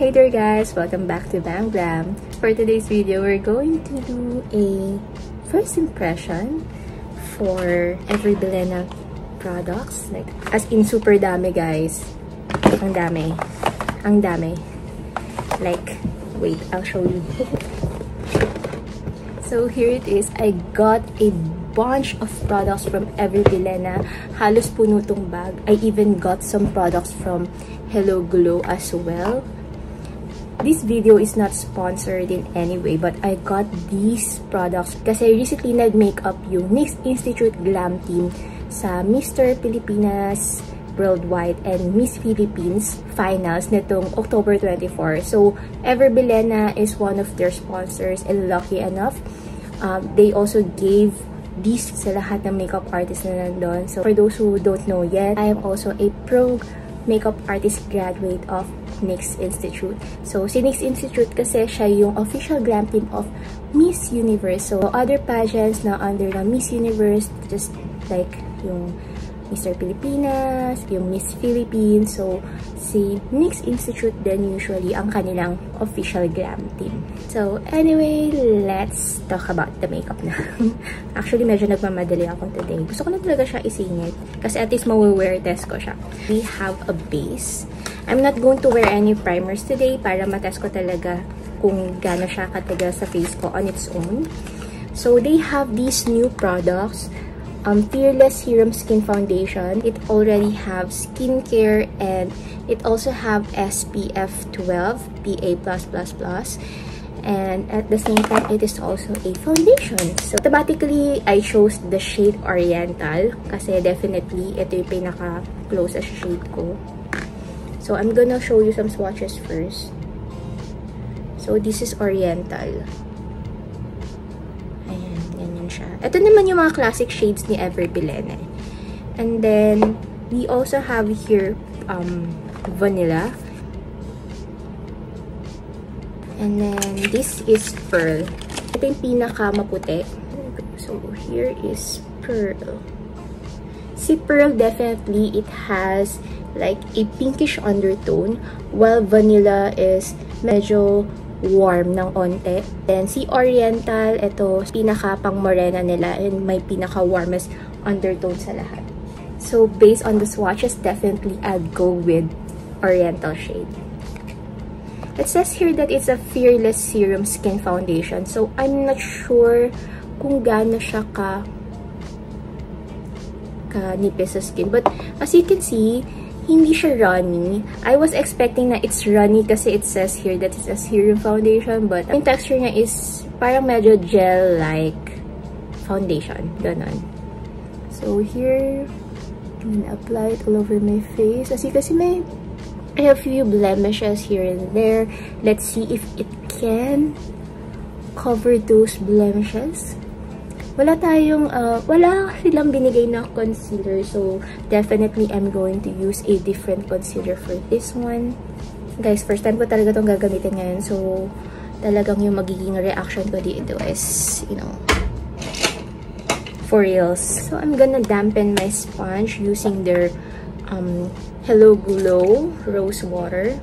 Hey there guys! Welcome back to Bam Glam. For today's video, we're going to do a first impression for every Belena products. Like, as in super dami guys. Ang dami. Ang dami. Like, wait, I'll show you. so here it is. I got a bunch of products from Every Bilena. Halos puno tong bag. I even got some products from Hello Glow as well. This video is not sponsored in any way, but I got these products kasi recently nag-makeup yung Mix Institute Glam Team sa Mr. Pilipinas Worldwide and Miss Philippines finals nitong October 24. So, Ever Bilena is one of their sponsors and lucky enough, um, they also gave these sa lahat ng makeup artists na nandun. So, for those who don't know yet, I am also a pro makeup artist graduate of NYX Institute. So, si NYX Institute kasi siya yung official glam team of Miss Universe. So, other pageants na under the Miss Universe, just like yung Mr. Pilipinas, yung Miss Philippines. So, si NYX Institute din usually ang kanilang official glam team. So, anyway, let's talk about the makeup na. Actually, medyo nagmamadali ako today. Gusto ko na talaga siya isingit. Kasi at least mawi-wear test ko siya. We have a base. I'm not going to wear any primers today para matest ko talaga kung gaano siya katagal sa face ko on its own. So, they have these new products um, Fearless Serum Skin Foundation. It already have skincare and it also have SPF 12 PA+++. And at the same time, it is also a foundation. So, automatically, I chose the shade Oriental kasi definitely, ito yung pinaka-closest shade ko. So, I'm gonna show you some swatches first. So, this is Oriental siya. Ito naman yung mga classic shades ni Ever Bilene. And then, we also have here um, vanilla. And then, this is pearl. Ito yung pinaka-maputi. So, here is pearl. Si pearl, definitely, it has like a pinkish undertone, while vanilla is medyo warm ng onte. Then, si Oriental, ito, pinaka pang morena nila and may pinaka warmest undertone sa lahat. So, based on the swatches, definitely I'd go with Oriental shade. It says here that it's a Fearless Serum Skin Foundation. So, I'm not sure kung gaano siya ka kanipis sa skin. But, as you can see, hindi siya runny. I was expecting na it's runny kasi it says here that it's a serum foundation. But yung texture niya is parang medyo gel-like foundation. Ganon. So here, I'm gonna apply it all over my face. As you can see, may, a few blemishes here and there. Let's see if it can cover those blemishes wala tayong, uh, wala silang binigay na concealer. So, definitely, I'm going to use a different concealer for this one. Guys, first time ko talaga itong gagamitin ngayon. So, talagang yung magiging reaction ko dito is, you know, for reals. So, I'm gonna dampen my sponge using their um, Hello Glow Rose Water.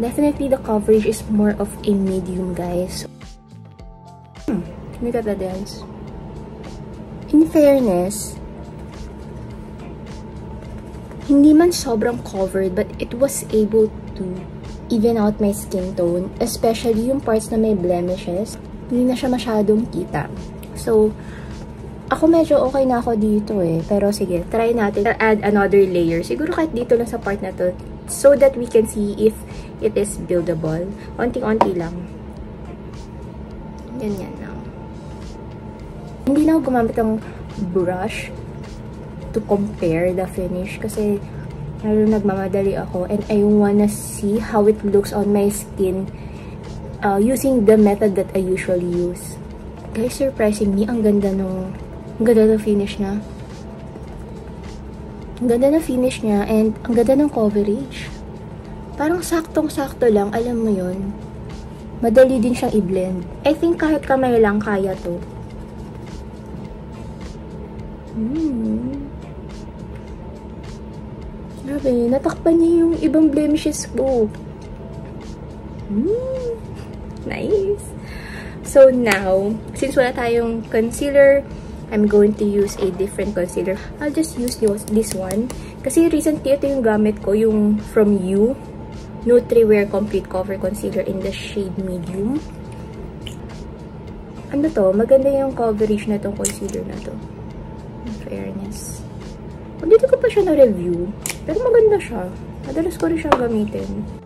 Definitely, the coverage is more of a medium, guys. Hmm, look at the dance. In fairness, hindi man sobrang covered, but it was able to even out my skin tone, especially yung parts na may blemishes, hindi na siya masyadong kita. So, ako medyo okay na ako dito eh. Pero sige, try natin add another layer. Siguro kahit dito lang sa part na to, so that we can see if it is buildable. Onting-onti lang. Ganyan lang. Hindi na ako gumamit ng brush to compare the finish kasi lalo nagmamadali ako and I wanna see how it looks on my skin uh, using the method that I usually use. Guys, surprisingly, ang ganda nung ang ganda ng finish niya. Ang ganda ng finish niya and ang ganda ng coverage. Parang saktong-sakto lang, alam mo yon Madali din siyang i-blend. I think kahit kamay lang kaya to. Hmm. Grabe, natakpan niya yung ibang blemishes ko. Hmm. Nice. So now, since wala tayong concealer, I'm going to use a different concealer. I'll just use this one. Kasi recently, ito yung gamit ko, yung from You. Nutriwear Complete Cover Concealer in the shade Medium. Ano to? Maganda yung coverage na tong concealer na to. Fairness. Dito ko pa siya na-review. Pero maganda siya. Madalas ko rin siyang gamitin.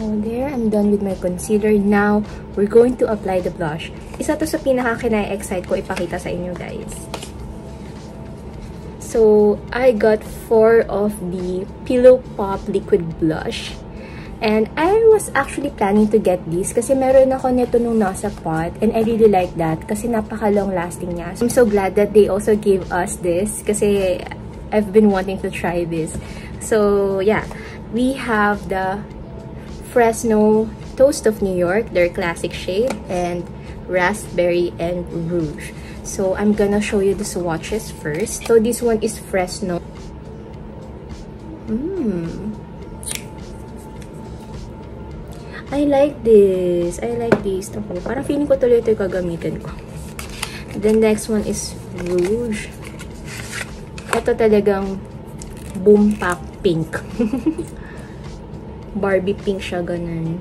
So, there, I'm done with my concealer. Now, we're going to apply the blush. Isa to sa pinaka-kina-excite ko ipakita sa inyo, guys. So, I got four of the Pillow Pop Liquid Blush. And I was actually planning to get this kasi meron ako nito nung nasa pot and I really like that kasi napaka-long lasting niya. So, I'm so glad that they also gave us this kasi I've been wanting to try this. So, yeah. We have the Fresno Toast of New York, their classic shade, and Raspberry and Rouge. So, I'm gonna show you the swatches first. So, this one is Fresno. Mmm. I like this. I like this. Ako, parang feeling ko tuloy ito yung gagamitin ko. The next one is Rouge. Ito talagang boom pack pink. Barbie pink siya, ganun.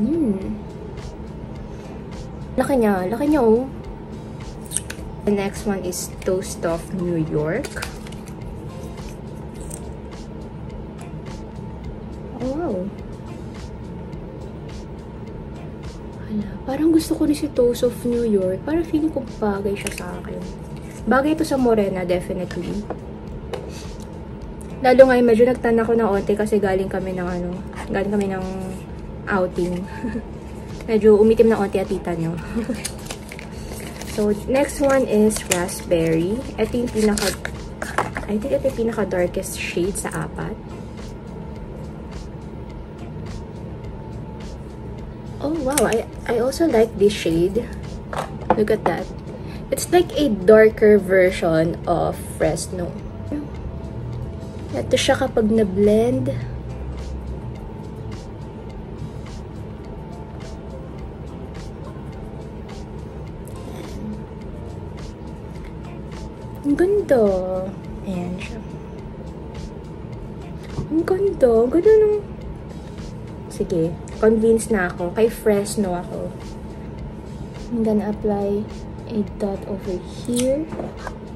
Hmm. Laki niya. Laki niya, oh. The next one is Toast of New York. Oh, wow. Hala, parang gusto ko rin si Toast of New York. Parang feeling ko bagay siya sa akin. Bagay ito sa Morena, definitely. Lalo ngayon, medyo nagtan ako ng onte kasi galing kami ng ano, galing kami ng outing. medyo umitim na onte at tita nyo. so, next one is raspberry. Ito yung pinaka, I think ito yung pinaka darkest shade sa apat. Oh, wow. I, I also like this shade. Look at that. It's like a darker version of Fresno. Ito siya kapag na-blend. Ang ganda. Ayan siya. Ang ganda. Ang ganda nung... Sige. Convinced na ako. Kay Fresno ako. I'm gonna apply a dot over here.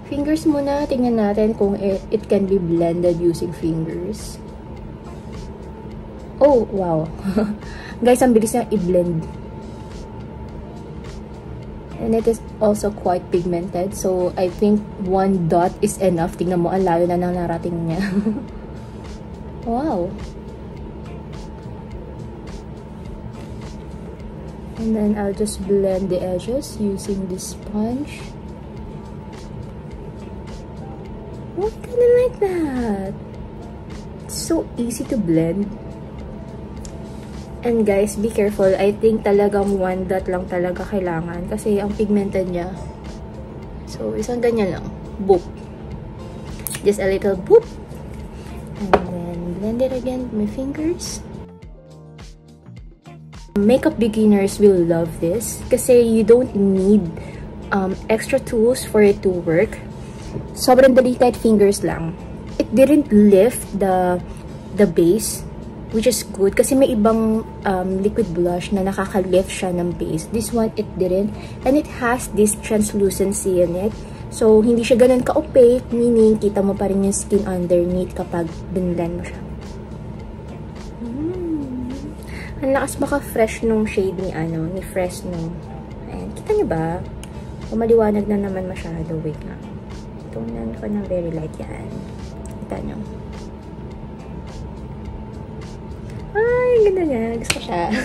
Fingers muna. Tingnan natin kung it, it can be blended using fingers. Oh, wow. Guys, ang bilis niya i-blend. And it is also quite pigmented. So, I think one dot is enough. Tingnan mo, ang layo na nang narating niya. wow. And then, I'll just blend the edges using this sponge. That? It's so easy to blend. And guys, be careful. I think talagang one dot lang talaga kailangan. Kasi ang pigmented niya. So, isang ganyan lang. Boop. Just a little boop. And then, blend it again with my fingers. Makeup beginners will love this. Kasi you don't need um, extra tools for it to work sobrang delicate fingers lang. It didn't lift the the base, which is good. Kasi may ibang um, liquid blush na nakaka-lift siya ng base. This one, it didn't. And it has this translucency in it. So, hindi siya ganun ka-opaque, meaning kita mo pa rin yung skin underneath kapag binblend mo siya. Mm. Ang lakas baka fresh nung shade ni ano, ni Fresno. Ayan, kita niyo ba? Umaliwanag na naman masyado. Wait lang tunan ko ng very light yan. Kita nyo. Ay, ganda niya. Gusto siya.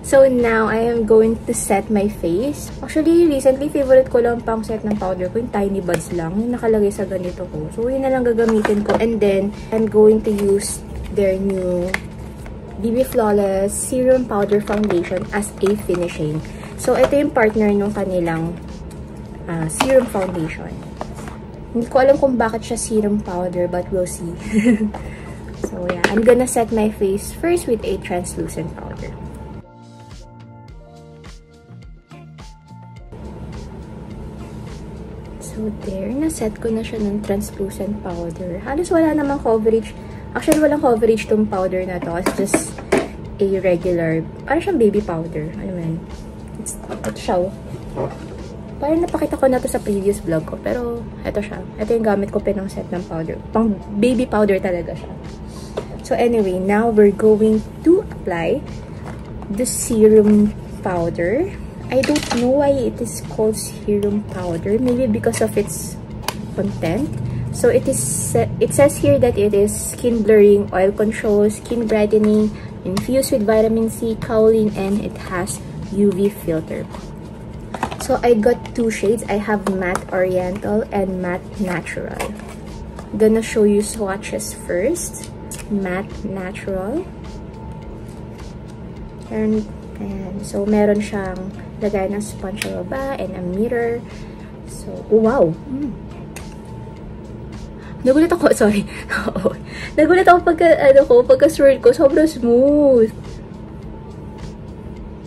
So, now, I am going to set my face. Actually, recently, favorite ko lang pang set ng powder ko, yung Tiny Buds lang, yung nakalagay sa ganito ko. So, yun na lang gagamitin ko. And then, I'm going to use their new BB Flawless Serum Powder Foundation as a finishing. So, ito yung partner nung kanilang uh, serum foundation. Hindi ko alam kung bakit siya serum powder, but we'll see. so, yeah. I'm gonna set my face first with a translucent powder. So, there. Na-set ko na siya ng translucent powder. Halos wala namang coverage. Actually, walang coverage tong powder na to. It's just a regular, parang siyang baby powder. Ano man. It's, ito siya. Parang napakita ko na to sa previous vlog ko. Pero, ito siya. Ito yung gamit ko pinang set ng powder. Pang baby powder talaga siya. So, anyway, now we're going to apply the serum powder. I don't know why it is called serum powder. Maybe because of its content. So it is it says here that it is skin blurring, oil control, skin brightening, infused with vitamin C, kaolin, and it has UV filter. So I got two shades. I have matte oriental and matte natural. I'm gonna show you swatches first. Matte natural. And, and so meron siyang lagay ng sponge sa and a mirror. So, oh, wow! Mm. Nagulat ako, sorry. Nagulat ako pagka, ano ko, pagka swirl ko, sobrang smooth.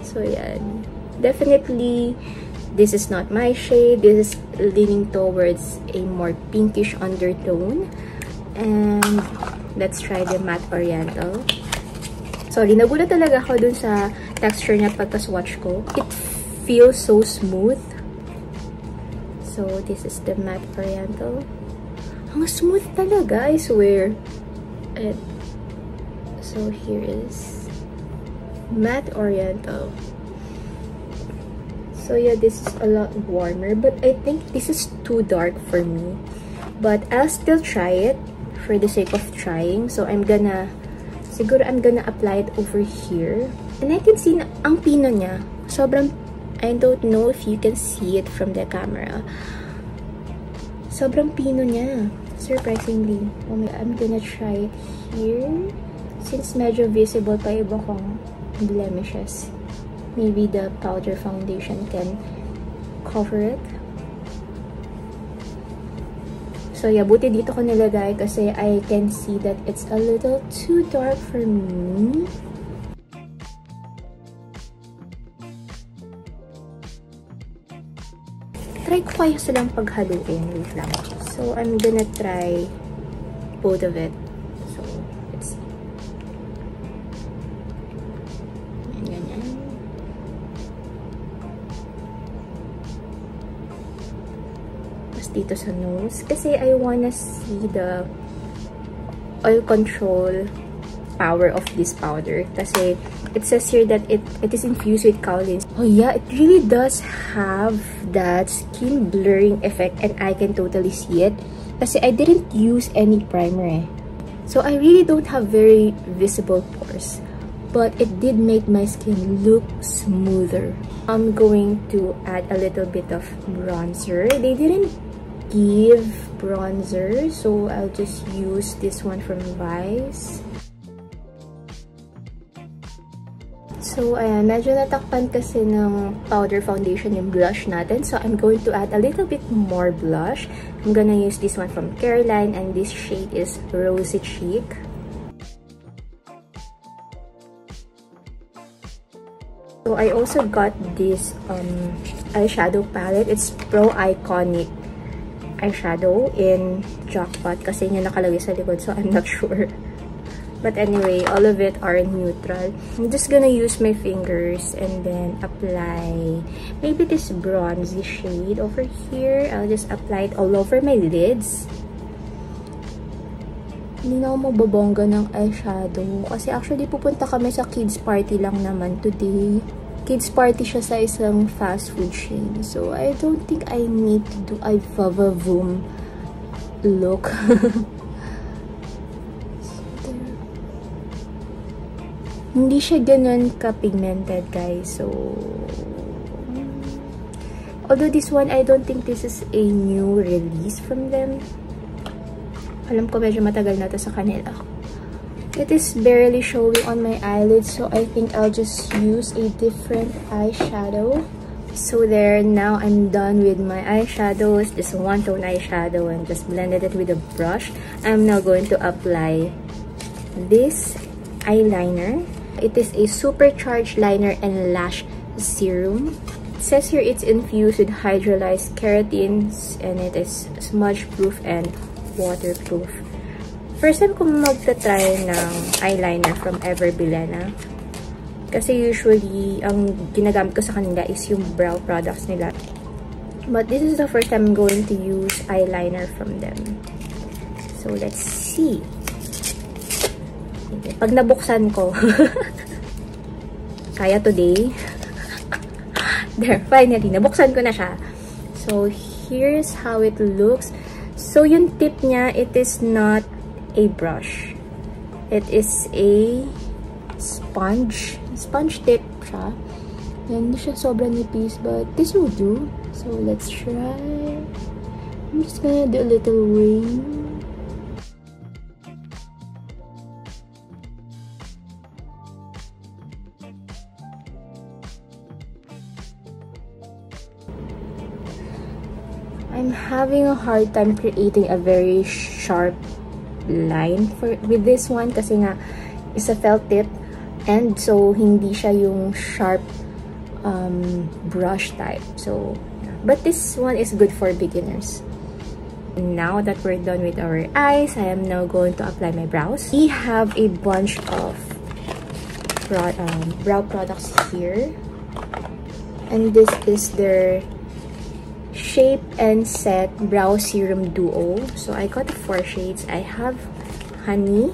So, yan. Definitely, this is not my shade. This is leaning towards a more pinkish undertone. And, let's try the matte oriental. Sorry, nagulat talaga ako dun sa texture niya pagka-swatch ko. It feels so smooth. So, this is the matte oriental. Ang smooth talaga, I swear. And, so, here is matte oriental. So, yeah, this is a lot warmer. But I think this is too dark for me. But I'll still try it for the sake of trying. So, I'm gonna, siguro I'm gonna apply it over here. And I can see na ang pino niya, sobrang I don't know if you can see it from the camera. Sobrang pino niya. Surprisingly. Oh my, I'm gonna try it here. Since medyo visible pa iba blemishes. Maybe the powder foundation can cover it. So yeah, buti dito ko nilagay kasi I can see that it's a little too dark for me. try ko kaya silang paghaluin. Lang. So, I'm gonna try both of it. Dito sa nose. Kasi I wanna see the oil control power of this powder. Kasi it says here that it, it is infused with kaolin. Oh yeah, it really does have that skin blurring effect and I can totally see it. Kasi I didn't use any primer eh. So I really don't have very visible pores. But it did make my skin look smoother. I'm going to add a little bit of bronzer. They didn't give bronzer, so I'll just use this one from Vice. So, ayan, medyo natakpan kasi ng powder foundation yung blush natin. So, I'm going to add a little bit more blush. I'm gonna use this one from Caroline and this shade is Rosy Cheek. So, I also got this um, eyeshadow palette. It's Pro Iconic eyeshadow in Jackpot kasi yun nakalagay sa likod so I'm not sure. But anyway, all of it are neutral. I'm just gonna use my fingers and then apply maybe this bronzy shade over here. I'll just apply it all over my lids. Hindi na ako magbabongga ng eyeshadow. Kasi actually, pupunta kami sa kids party lang naman today. Kids party siya sa isang fast food chain. So, I don't think I need to do a vavavoom look. Hindi siya ganun ka-pigmented, guys. So, although this one, I don't think this is a new release from them. Alam ko medyo matagal na to sa kanila. It is barely showing on my eyelids, so I think I'll just use a different eyeshadow. So there, now I'm done with my eyeshadows, just one tone eyeshadow and just blended it with a brush. I'm now going to apply this eyeliner. It is a supercharged liner and lash serum. It says here it's infused with hydrolyzed keratins and it is smudge proof and waterproof. First time ko magta-try ng eyeliner from Everbilena. Kasi usually, ang ginagamit ko sa kanila is yung brow products nila. But this is the first time I'm going to use eyeliner from them. So, let's see. Pag nabuksan ko, kaya today, there, finally, nabuksan ko na siya. So, here's how it looks. So, yung tip niya, it is not a brush. It is a sponge. Sponge tip siya. And siya sobrang nipis, but this will do. So, let's try. I'm just gonna do a little wing. I'm having a hard time creating a very sharp line for with this one kasi nga is a felt tip. And so hindi siya yung sharp um, brush type. So but this one is good for beginners. Now that we're done with our eyes I am now going to apply my brows. We have a bunch of pro um, brow products here. And this is their Shape and Set Brow Serum Duo. So, I got four shades. I have Honey,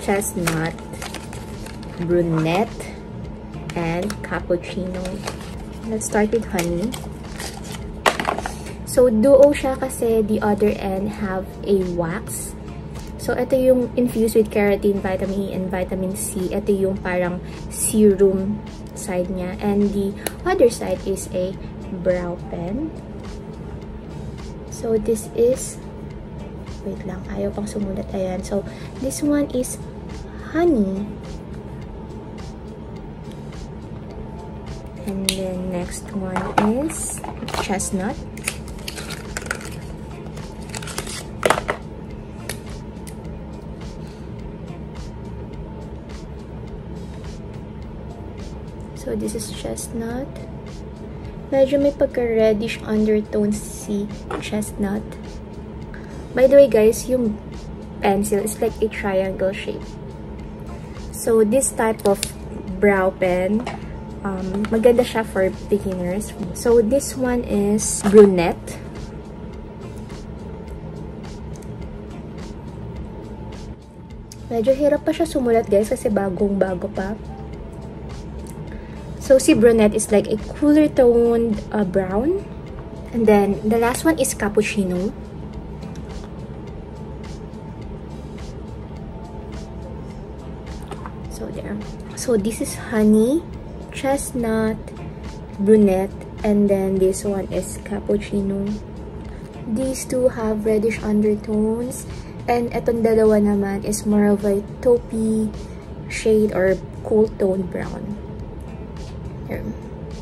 Chestnut, Brunette, and Cappuccino. Let's start with Honey. So, duo siya kasi the other end have a wax. So, ito yung infused with keratin, vitamin E, and vitamin C. Ito yung parang serum side niya. And the other side is a brow pen. So, this is, wait lang, ayaw pang sumulat. Ayan. So, this one is honey. And then, next one is chestnut. So, this is chestnut. Medyo may pagka-reddish undertone si chestnut. By the way, guys, yung pencil is like a triangle shape. So, this type of brow pen, um, maganda siya for beginners. So, this one is brunette. Medyo hirap pa siya sumulat, guys, kasi bagong-bago pa. So, si brunette is like a cooler toned uh, brown. And then, the last one is cappuccino. So, there. So, this is honey, chestnut, brunette, and then this one is cappuccino. These two have reddish undertones. And etong dalawa naman is more of a taupey shade or cool toned brown. Here.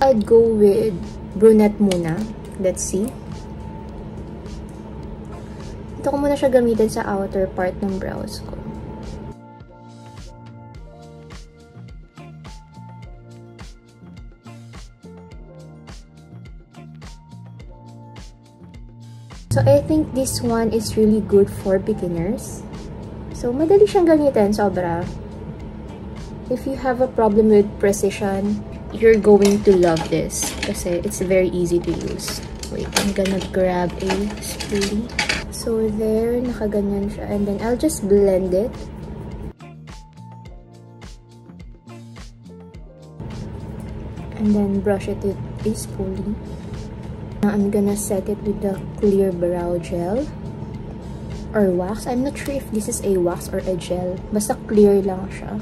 I'd go with brunette muna. Let's see. Ito ko muna siya gamitin sa outer part ng brows ko. So, I think this one is really good for beginners. So, madali siyang gamitin, sobra. If you have a problem with precision, you're going to love this kasi it's very easy to use. Wait, I'm gonna grab a spoolie. So there, nakaganyan siya. And then I'll just blend it. And then brush it with a spoolie. Now I'm gonna set it with the clear brow gel or wax. I'm not sure if this is a wax or a gel. Basta clear lang siya.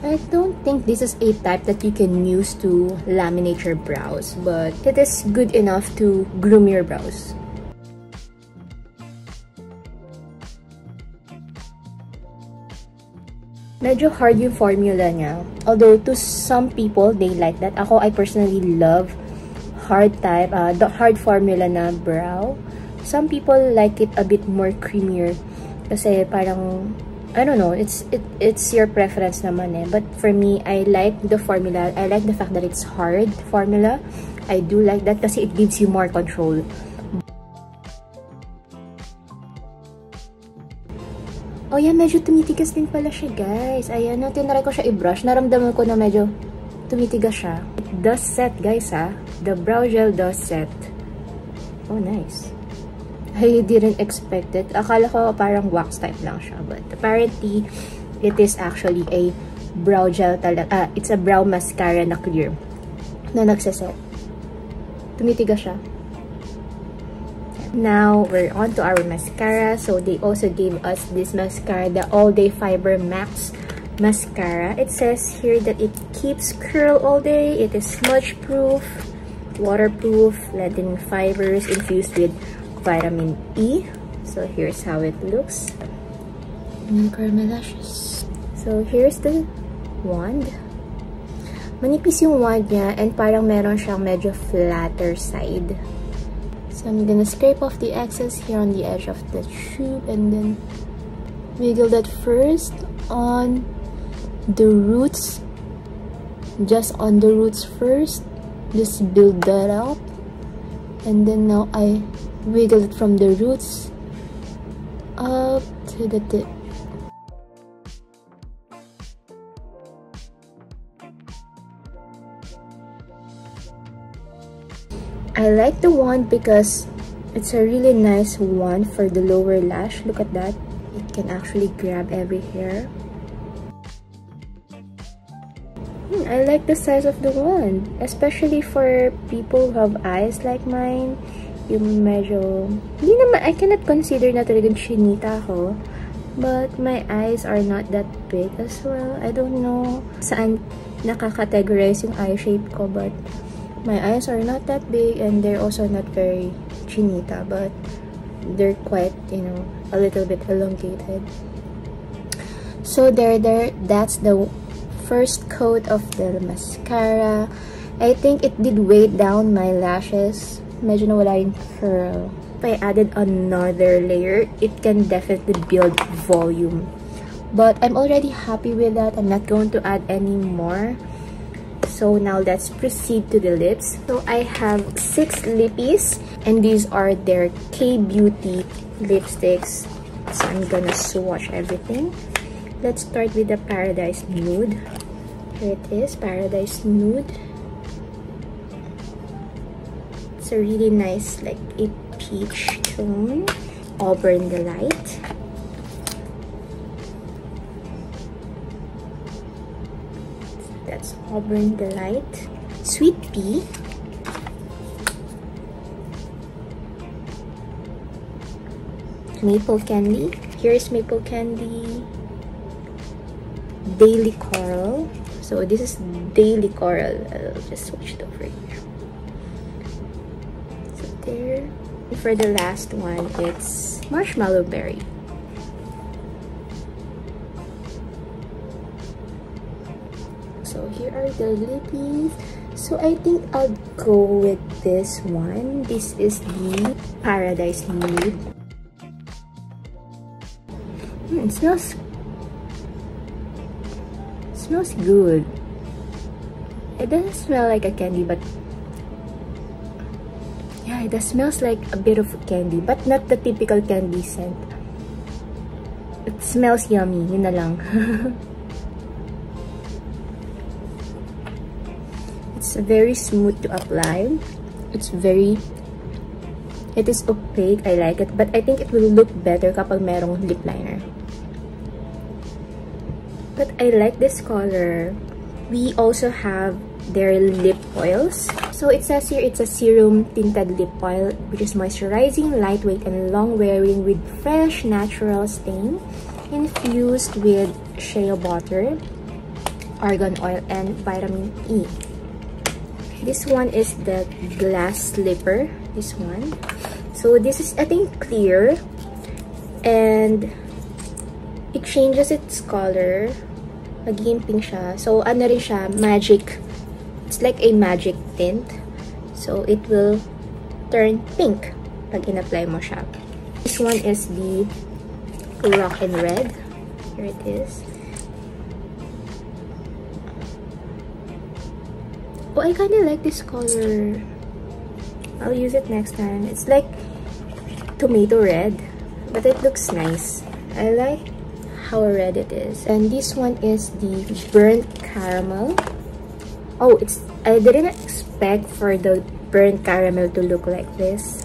I don't think this is a type that you can use to laminate your brows, but it is good enough to groom your brows. Medyo hard yung formula niya. Although to some people, they like that. Ako, I personally love hard type, uh, the hard formula na brow. Some people like it a bit more creamier. Kasi parang I don't know, it's it, it's your preference naman eh. But for me, I like the formula. I like the fact that it's hard formula. I do like that kasi it gives you more control. Oh yeah, medyo tumitigas din pala siya, guys. Ayan, no, tinry ko siya i-brush. Naramdaman ko na medyo tumitigas siya. It does set, guys, ha. The brow gel does set. Oh, nice. I didn't expect it. Akala ko parang wax type lang siya. But apparently, it is actually a brow gel talaga. Ah, it's a brow mascara na clear na nagsaset. Tumitigas siya. Now, we're on to our mascara. So, they also gave us this mascara, the All Day Fiber Max Mascara. It says here that it keeps curl all day. It is smudge-proof, waterproof, lengthening fibers infused with vitamin E. So, here's how it looks. And my lashes. So, here's the wand. Manipis yung wand niya and parang meron siyang medyo flatter side. So I'm gonna scrape off the excess here on the edge of the tube and then wiggle that first on the roots just on the roots first just build that up and then now I wiggle it from the roots up to the tip I like the wand because it's a really nice wand for the lower lash. Look at that. It can actually grab every hair. Hmm, I like the size of the wand. Especially for people who have eyes like mine. Yung medyo... Hindi naman, I cannot consider na talagang chinita ako. But my eyes are not that big as well. I don't know saan nakakategorize yung eye shape ko. But my eyes are not that big and they're also not very chinita but they're quite you know a little bit elongated so there there that's the first coat of the mascara I think it did weigh down my lashes medyo nawala yung curl uh, if I added another layer it can definitely build volume but I'm already happy with that I'm not going to add any more so now let's proceed to the lips. So I have six lippies and these are their K-Beauty lipsticks. So I'm gonna swatch everything. Let's start with the Paradise Nude. Here it is, Paradise Nude. A really nice, like a peach tone. Auburn Delight. That's Auburn Delight. Sweet Pea. Maple Candy. Here's Maple Candy. Daily Coral. So this is Daily Coral. I'll just switch it over here. There. For the last one, it's Marshmallow Berry. so here are the lippies so i think i'll go with this one this is the paradise nude mm, it smells it smells good it doesn't smell like a candy but it smells like a bit of candy but not the typical candy scent it smells yummy yun na lang It's very smooth to apply. It's very, it is opaque. I like it. But I think it will look better kapag merong lip liner. But I like this color. We also have their lip oils. So it says here it's a serum tinted lip oil which is moisturizing, lightweight, and long-wearing with fresh natural stain infused with shea butter, argan oil, and vitamin E. This one is the glass slipper. This one. So this is, I think, clear. And it changes its color magiging pink siya. So, ano rin siya, magic. It's like a magic tint. So, it will turn pink pag in-apply mo siya. This one is the Rock and Red. Here it is. Oh, I kind of like this color. I'll use it next time. It's like tomato red, but it looks nice. I like how red it is. And this one is the burnt caramel. Oh, it's I didn't expect for the burnt caramel to look like this.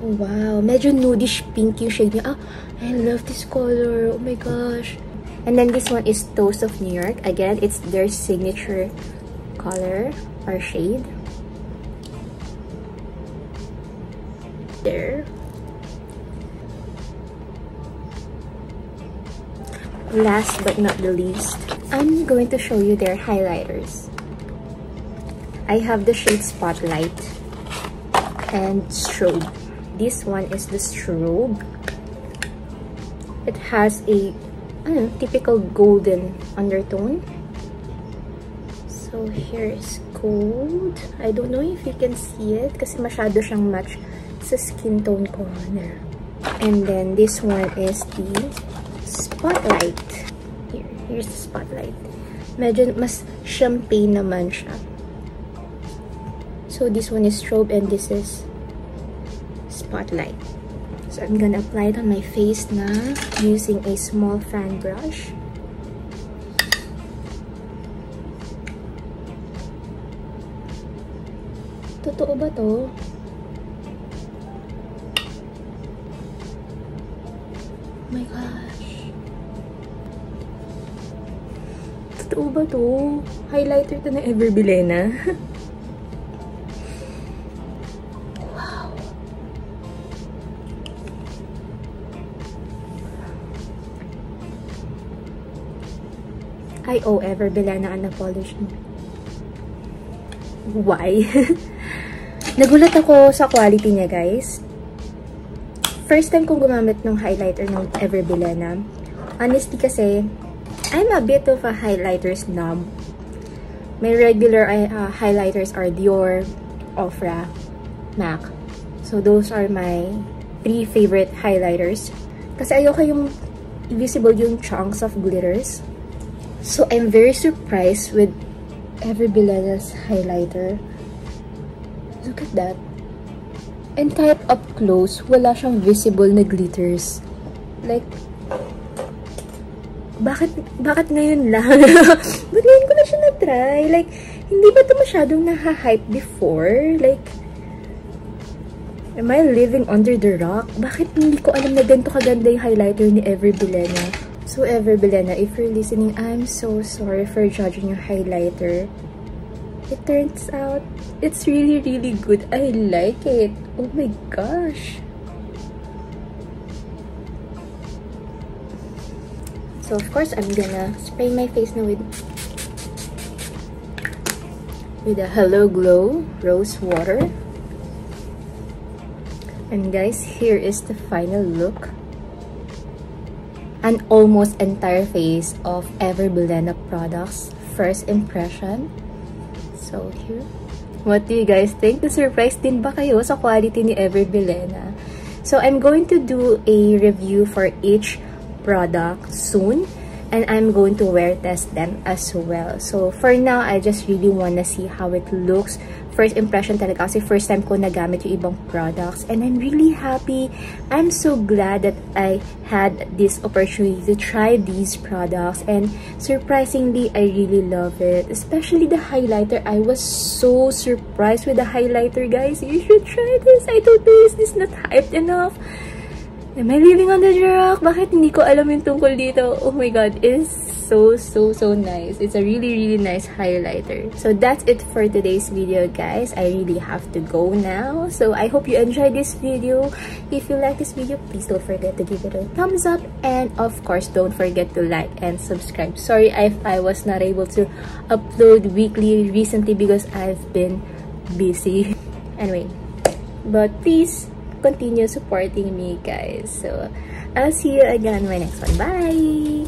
Wow, medyo nudish pink yung shade niya. Ah, I love this color. Oh my gosh. And then this one is Toast of New York. Again, it's their signature color or shade. There. Last but not the least, I'm going to show you their highlighters. I have the shade Spotlight and Strobe. This one is the Strobe. It has a ano, typical golden undertone. So, here is gold. I don't know if you can see it kasi masyado siyang match sa skin tone ko. And then, this one is the spotlight. Here, here's the spotlight. Medyo mas champagne naman siya. So, this one is strobe and this is spotlight. So, I'm gonna apply it on my face na using a small fan brush. Totoo ba to? Totoo ba to? Highlighter to na Ever Bilena. I owe ever Belena an apology. Why? Nagulat ako sa quality niya, guys. First time kong gumamit ng highlighter ng Ever Belena. Honestly kasi, I'm a bit of a highlighter snob. My regular uh, highlighters are Dior, Ofra, MAC. So, those are my three favorite highlighters. Kasi ayoko yung visible yung chunks of glitters. So, I'm very surprised with Ever Belena's highlighter. Look at that. And kahit up close, wala siyang visible na glitters. Like, bakit, bakit ngayon lang? Ba't ngayon ko na siya na-try? Like, hindi ba ito masyadong naha-hype before? Like, am I living under the rock? Bakit hindi ko alam na ganito kaganda yung highlighter ni Ever Belena? So, Ever Belena, if you're listening, I'm so sorry for judging your highlighter. It turns out, it's really, really good. I like it. Oh my gosh. So, of course, I'm gonna spray my face now with with a Hello Glow Rose Water. And guys, here is the final look an almost entire face of Ever Belena products first impression. So here. What do you guys think? Na-surprise din ba kayo sa quality ni Ever Belena? Ah? So I'm going to do a review for each product soon and I'm going to wear test them as well. So for now, I just really want to see how it looks first impression talaga kasi first time ko nagamit yung ibang products and I'm really happy. I'm so glad that I had this opportunity to try these products and surprisingly, I really love it. Especially the highlighter. I was so surprised with the highlighter, guys. You should try this. I don't know, is this not hyped enough? Am I living on the rock? Bakit hindi ko alam yung tungkol dito? Oh my god, it's so, so, so nice. It's a really, really nice highlighter. So that's it for today's video, guys. I really have to go now. So I hope you enjoyed this video. If you like this video, please don't forget to give it a thumbs up. And of course, don't forget to like and subscribe. Sorry if I was not able to upload weekly recently because I've been busy. Anyway, but please continue supporting me, guys. So I'll see you again in my next one. Bye!